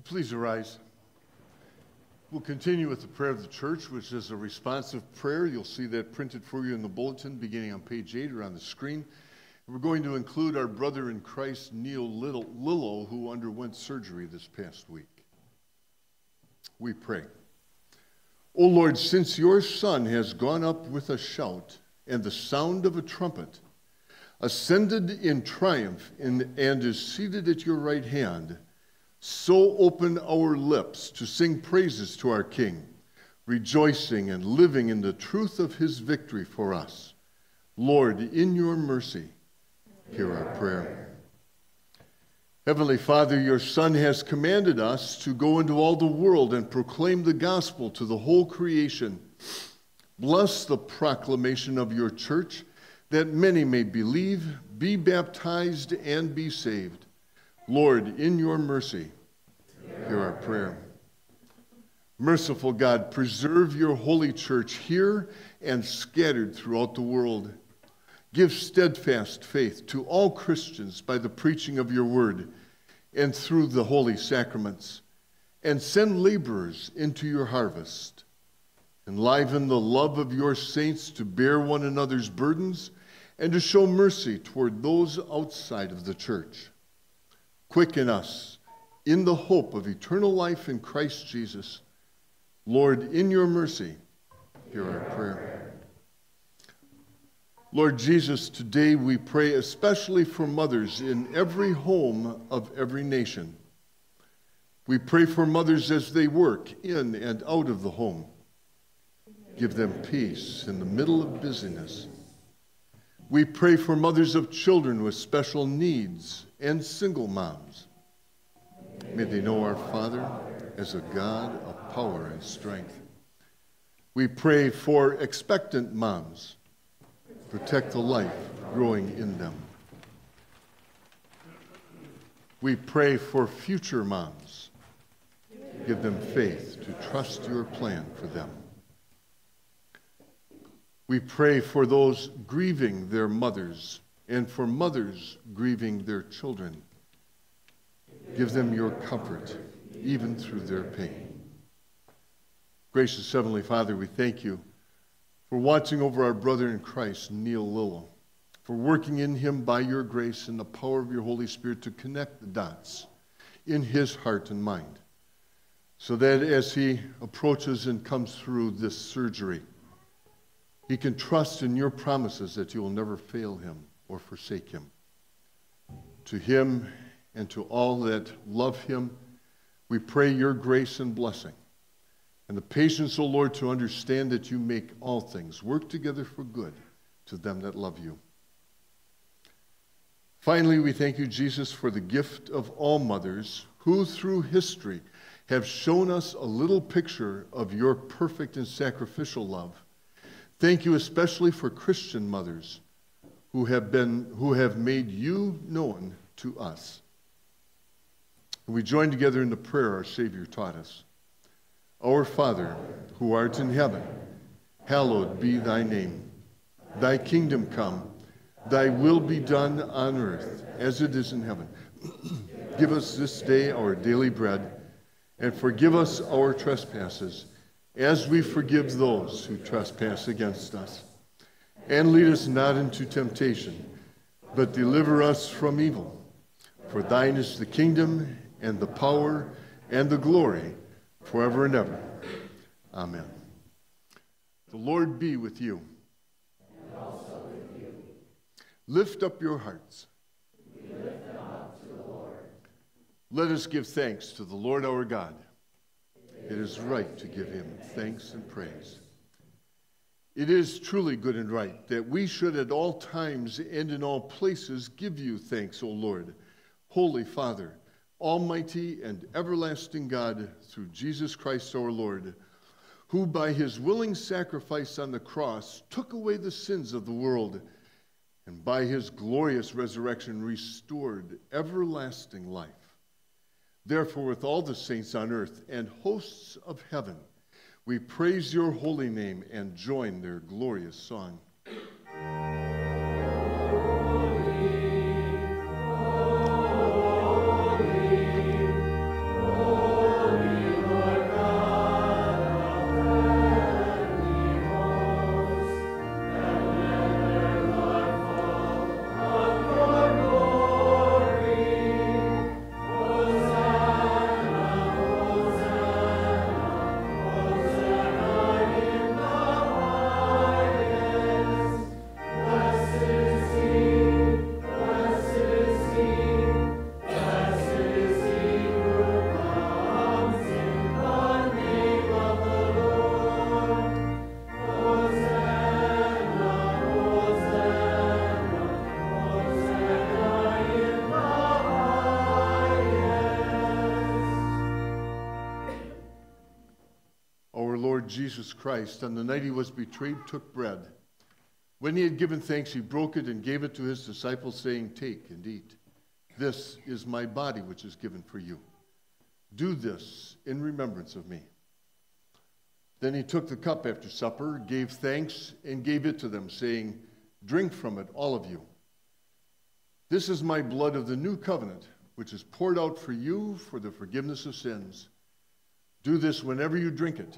Please arise? We'll continue with the prayer of the church, which is a responsive prayer. You'll see that printed for you in the bulletin beginning on page 8 or on the screen. We're going to include our brother in Christ, Neil Little, Lillo, who underwent surgery this past week. We pray. O Lord, since your Son has gone up with a shout and the sound of a trumpet, ascended in triumph and, and is seated at your right hand, so open our lips to sing praises to our King, rejoicing and living in the truth of his victory for us. Lord, in your mercy, hear our prayer. Heavenly Father, your Son has commanded us to go into all the world and proclaim the gospel to the whole creation. Bless the proclamation of your church that many may believe, be baptized, and be saved. Lord, in your mercy, hear our prayer. Merciful God, preserve your holy church here and scattered throughout the world. Give steadfast faith to all Christians by the preaching of your word and through the holy sacraments, and send laborers into your harvest. Enliven the love of your saints to bear one another's burdens and to show mercy toward those outside of the church. Quicken us in the hope of eternal life in Christ Jesus. Lord, in your mercy, hear our prayer. Lord Jesus, today we pray especially for mothers in every home of every nation. We pray for mothers as they work in and out of the home. Give them peace in the middle of busyness. We pray for mothers of children with special needs and single moms. May they know our Father as a God of power and strength. We pray for expectant moms. Protect the life growing in them. We pray for future moms. Give them faith to trust your plan for them. We pray for those grieving their mothers and for mothers grieving their children. Give them your comfort, even through their pain. Gracious Heavenly Father, we thank you for watching over our brother in Christ, Neil Lillo. for working in him by your grace and the power of your Holy Spirit to connect the dots in his heart and mind. So that as he approaches and comes through this surgery, he can trust in your promises that you will never fail him or forsake him. To him and to all that love him, we pray your grace and blessing. And the patience, O Lord, to understand that you make all things work together for good to them that love you. Finally, we thank you, Jesus, for the gift of all mothers who, through history, have shown us a little picture of your perfect and sacrificial love. Thank you especially for Christian mothers who have, been, who have made you known to us. And we join together in the prayer our Savior taught us. Our Father, who art in heaven, hallowed be thy name. Thy kingdom come, thy will be done on earth as it is in heaven. (clears throat) Give us this day our daily bread, and forgive us our trespasses, as we forgive those who trespass against us. And lead us not into temptation, but deliver us from evil. For thine is the kingdom, and the power, and the glory forever and ever. Amen. The Lord be with you. And also with you. Lift up your hearts. Up to the Lord. Let us give thanks to the Lord our God. It is right to give him thanks and praise. It is truly good and right that we should at all times and in all places give you thanks, O Lord, Holy Father Almighty and everlasting God, through Jesus Christ our Lord, who by his willing sacrifice on the cross took away the sins of the world, and by his glorious resurrection restored everlasting life. Therefore, with all the saints on earth and hosts of heaven, we praise your holy name and join their glorious song. Christ, on the night he was betrayed, took bread. When he had given thanks, he broke it and gave it to his disciples, saying, Take and eat. This is my body, which is given for you. Do this in remembrance of me. Then he took the cup after supper, gave thanks, and gave it to them, saying, Drink from it, all of you. This is my blood of the new covenant, which is poured out for you for the forgiveness of sins. Do this whenever you drink it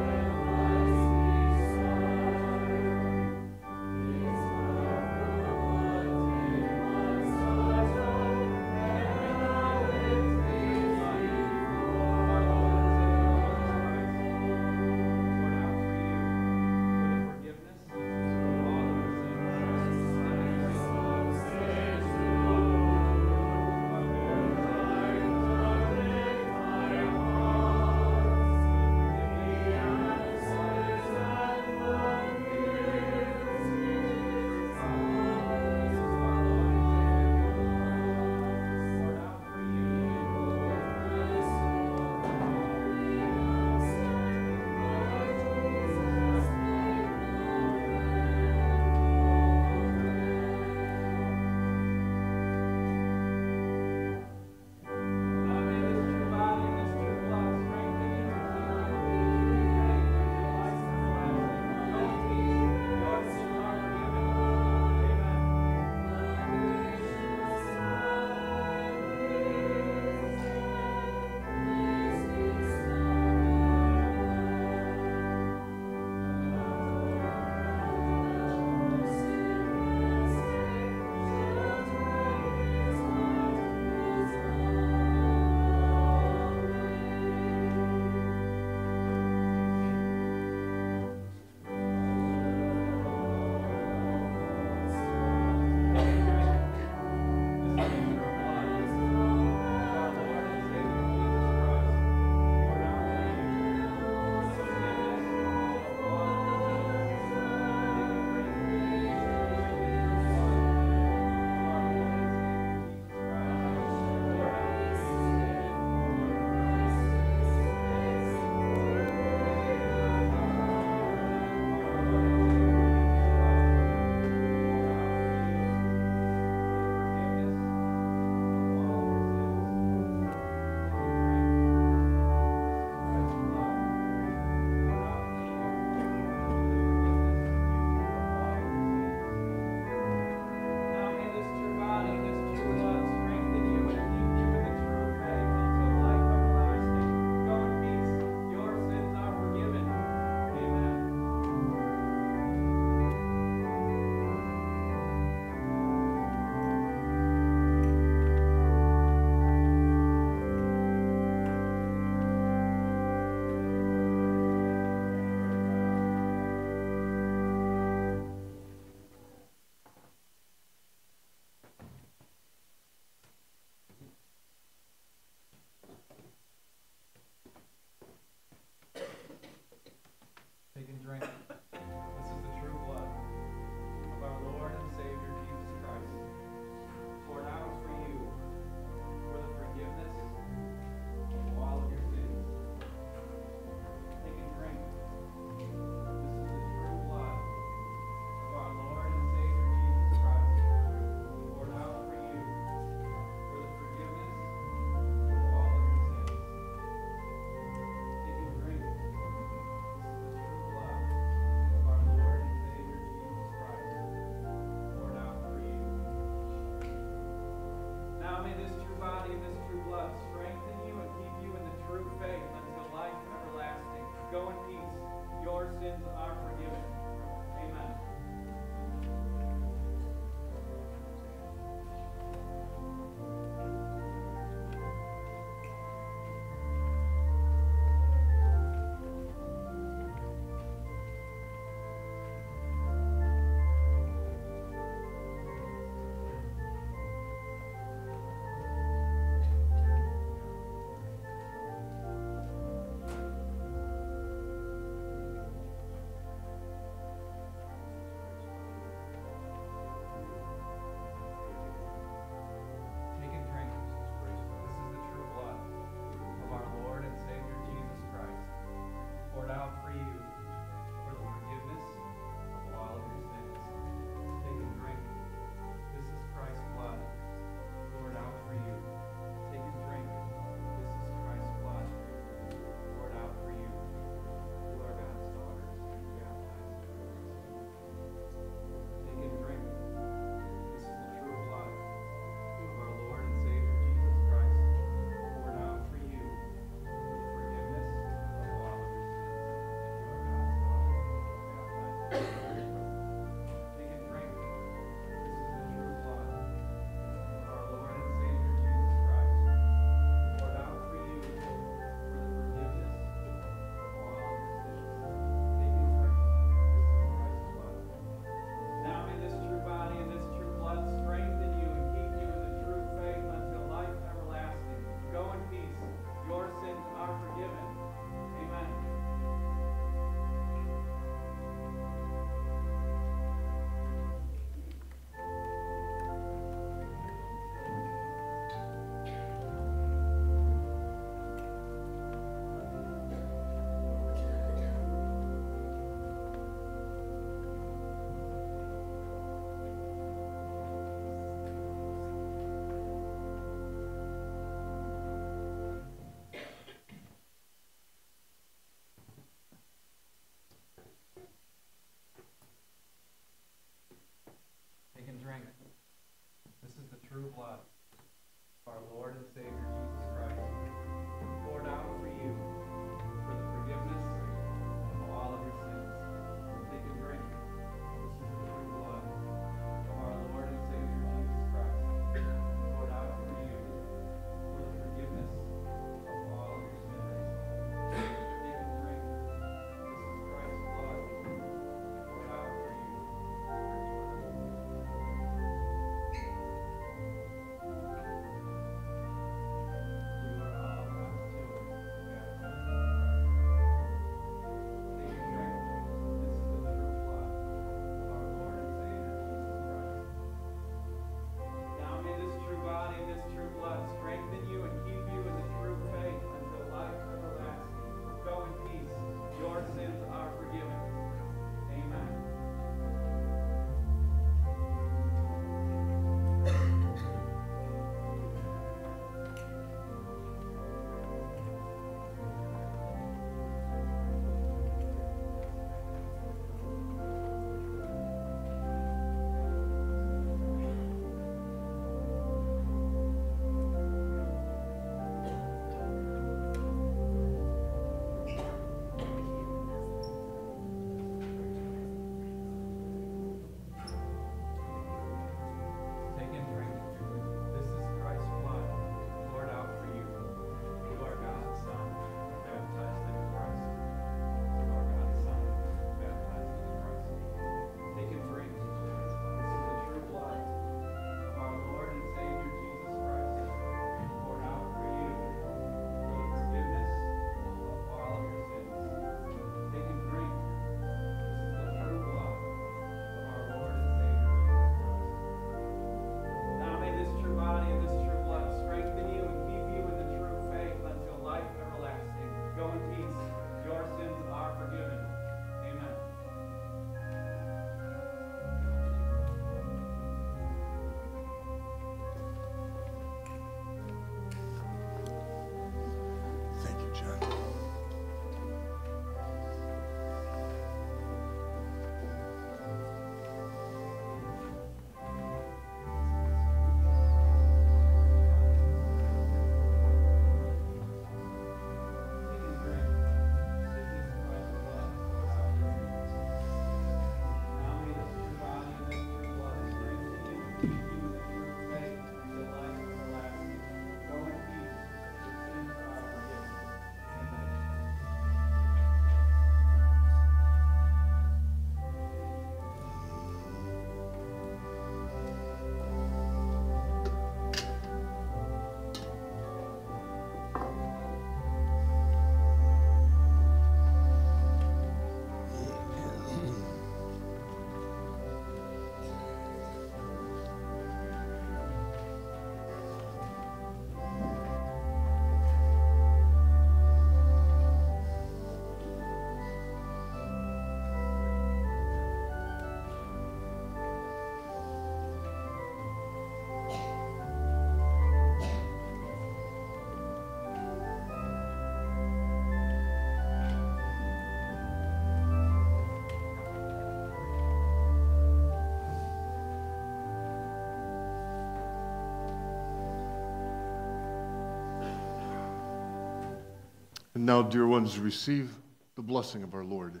And now, dear ones, receive the blessing of our Lord.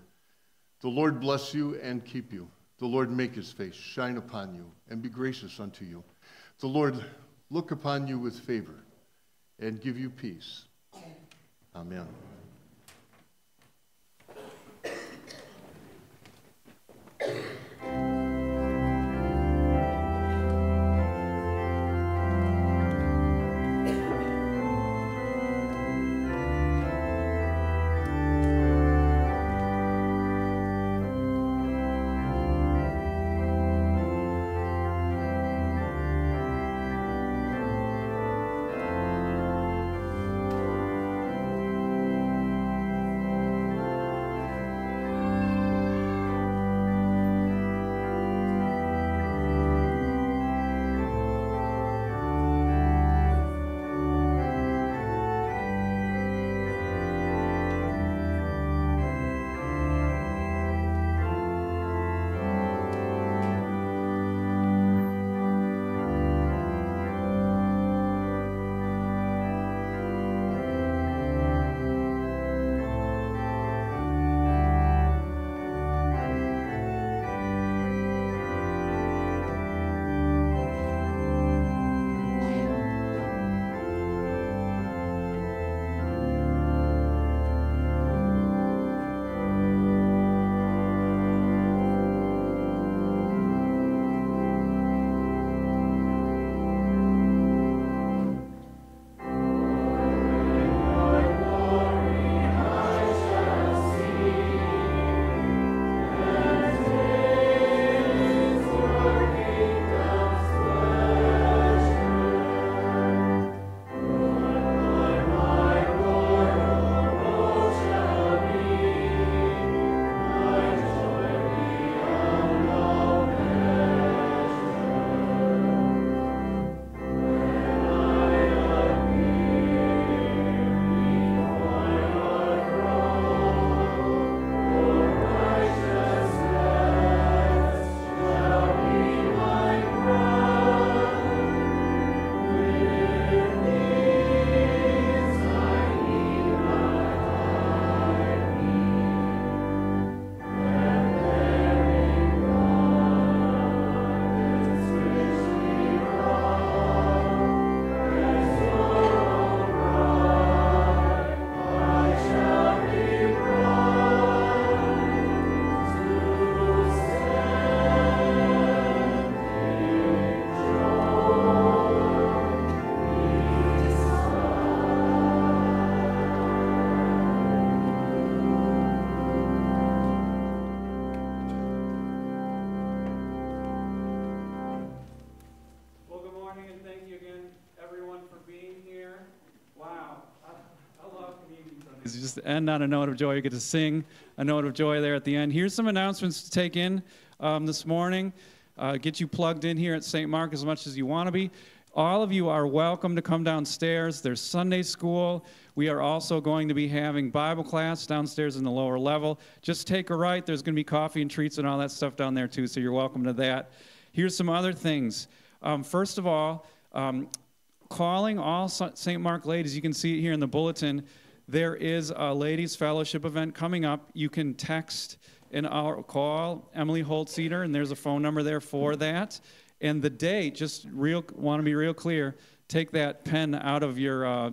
The Lord bless you and keep you. The Lord make his face shine upon you and be gracious unto you. The Lord look upon you with favor and give you peace. Amen. It's just end on a note of joy. You get to sing a note of joy there at the end. Here's some announcements to take in um, this morning. Uh, get you plugged in here at St. Mark as much as you want to be. All of you are welcome to come downstairs. There's Sunday school. We are also going to be having Bible class downstairs in the lower level. Just take a right. There's going to be coffee and treats and all that stuff down there too, so you're welcome to that. Here's some other things. Um, first of all, um, calling all St. Mark ladies, you can see it here in the bulletin. There is a ladies' fellowship event coming up. You can text and I'll call Emily Holtzeter, and there's a phone number there for that. And the date, just real, want to be real clear. Take that pen out of your uh,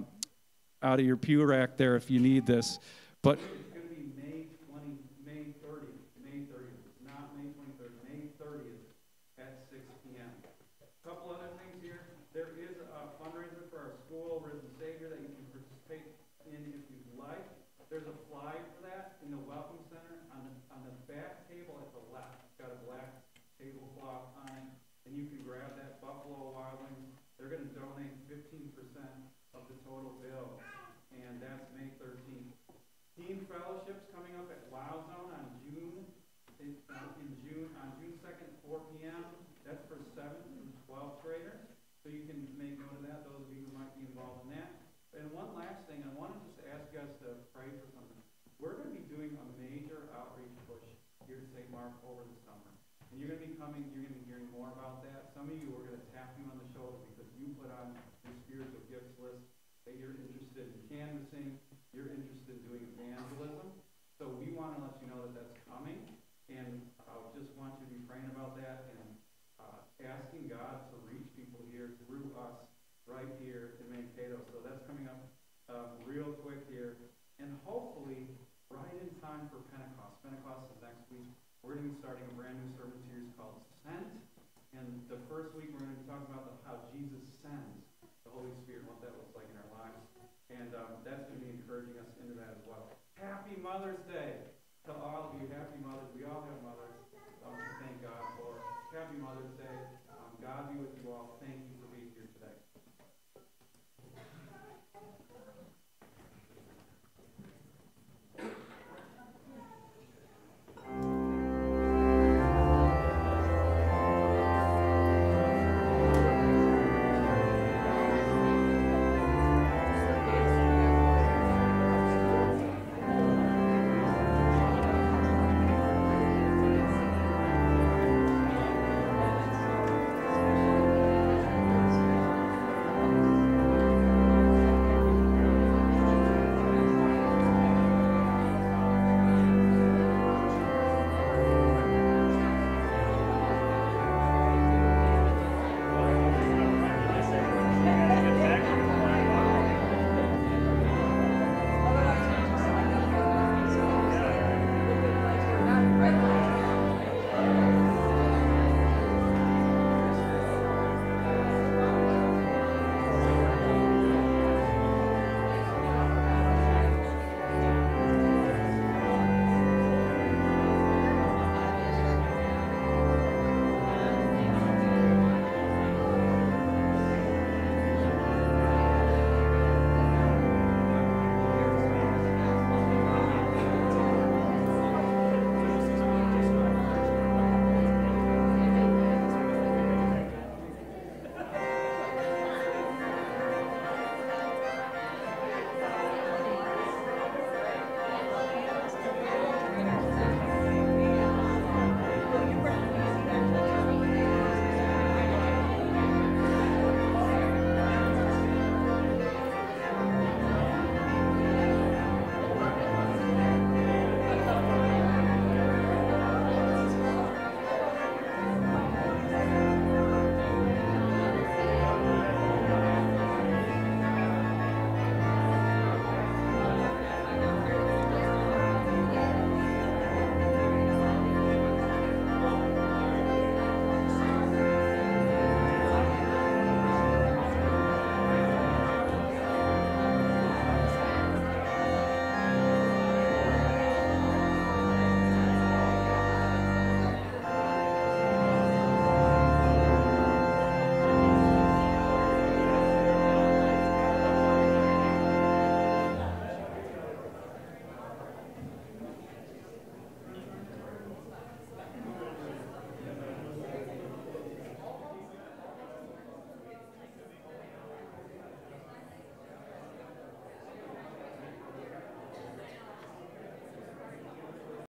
out of your pew rack there if you need this. But it's going to be May 20, May 30th, May 30th, not May 23rd, May 30th at 6 p.m. A couple other things here. There is a fundraiser for our school, Risen Savior, that you can participate in if you'd like. There's a fly for that in the Welcome Center on the, on the back table at the left. It's got a black tablecloth on it, and you can grab that Buffalo Wild Wings. They're going to donate 15% of the total bill, and that's May 13th. Teen Fellowship's coming up at Wow Zone on June, in, uh, in June, on June 2nd, 4 p.m. That's for 7th through 12th graders, so you can make note of that, those of you who might be involved in that. And one last thing, I wanted just to ask you guys to pray for something. We're going to be doing a major outreach push here at St. Mark over the summer. And you're going to be coming, you're going to be hearing more about that. Some of you are going to tap you on the shoulder because you put on your spiritual gifts list that you're interested in canvassing, you're interested in doing evangelism. So we want to let you know that that's coming. And I just want you to be praying about that and uh, asking God to reach people here through us right here in Mankato. So that's coming up uh, real quick here. And hopefully, right in time for Pentecost. Pentecost is next week. We're going to be starting a brand new sermon series called Sent. And the first week, we're going to be talking about the, how Jesus sends the Holy Spirit, what that looks like in our lives. And um, that's going to be encouraging us into that as well. Happy Mother's Day to all of you. Happy Mothers. We all have mothers um, thank God for. Happy Mother's Day. Um, God be with you all. Thank you